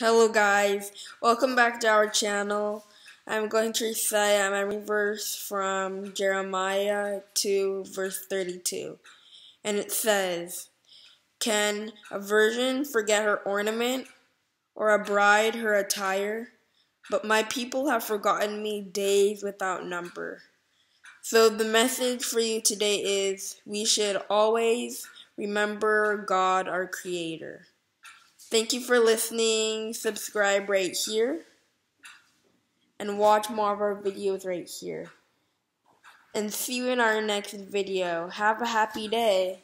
Hello guys, welcome back to our channel. I'm going to recite a memory verse from Jeremiah 2 verse 32. And it says, Can a virgin forget her ornament, or a bride her attire? But my people have forgotten me days without number. So the message for you today is, we should always remember God our Creator. Thank you for listening. Subscribe right here. And watch more of our videos right here. And see you in our next video. Have a happy day.